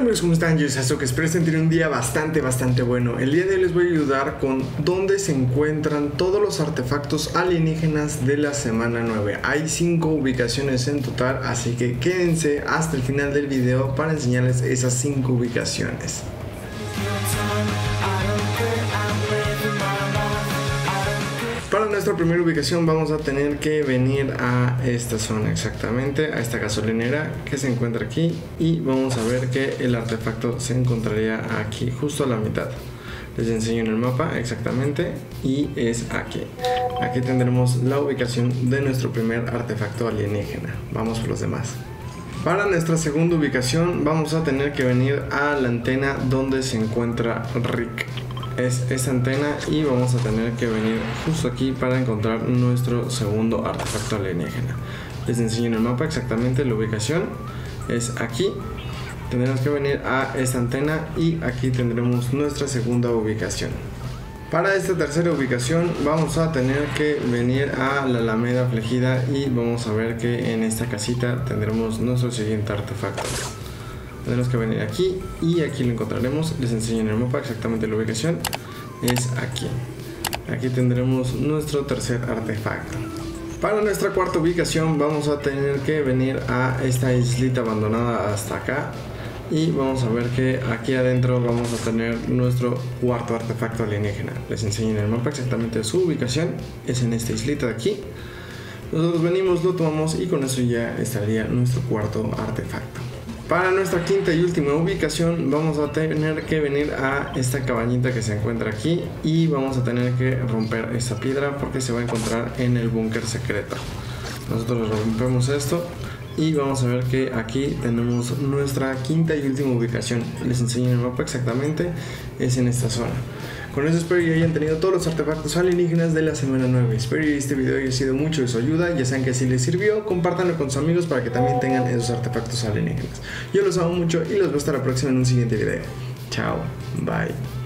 Amigos, ¿cómo están? Yo soy que espero estén un día bastante, bastante bueno. El día de hoy les voy a ayudar con dónde se encuentran todos los artefactos alienígenas de la semana 9. Hay 5 ubicaciones en total, así que quédense hasta el final del video para enseñarles esas 5 ubicaciones. Para nuestra primera ubicación vamos a tener que venir a esta zona exactamente, a esta gasolinera que se encuentra aquí y vamos a ver que el artefacto se encontraría aquí, justo a la mitad. Les enseño en el mapa exactamente y es aquí. Aquí tendremos la ubicación de nuestro primer artefacto alienígena. Vamos por los demás. Para nuestra segunda ubicación vamos a tener que venir a la antena donde se encuentra Rick es esta antena y vamos a tener que venir justo aquí para encontrar nuestro segundo artefacto alienígena. Les enseño en el mapa exactamente la ubicación. Es aquí. Tendremos que venir a esta antena y aquí tendremos nuestra segunda ubicación. Para esta tercera ubicación vamos a tener que venir a la Alameda Flegida y vamos a ver que en esta casita tendremos nuestro siguiente artefacto. Tenemos que venir aquí y aquí lo encontraremos. Les enseño en el mapa exactamente la ubicación. Es aquí. Aquí tendremos nuestro tercer artefacto. Para nuestra cuarta ubicación vamos a tener que venir a esta islita abandonada hasta acá. Y vamos a ver que aquí adentro vamos a tener nuestro cuarto artefacto alienígena. Les enseño en el mapa exactamente su ubicación. Es en esta islita de aquí. Nosotros venimos, lo tomamos y con eso ya estaría nuestro cuarto artefacto. Para nuestra quinta y última ubicación vamos a tener que venir a esta cabañita que se encuentra aquí y vamos a tener que romper esta piedra porque se va a encontrar en el búnker secreto. Nosotros rompemos esto y vamos a ver que aquí tenemos nuestra quinta y última ubicación. Les enseño el mapa exactamente, es en esta zona. Con eso espero que hayan tenido todos los artefactos alienígenas de la semana 9. Espero que este video haya sido mucho de su ayuda. Ya saben que si les sirvió, compártanlo con sus amigos para que también tengan esos artefactos alienígenas. Yo los amo mucho y los veo hasta la próxima en un siguiente video. Chao, bye.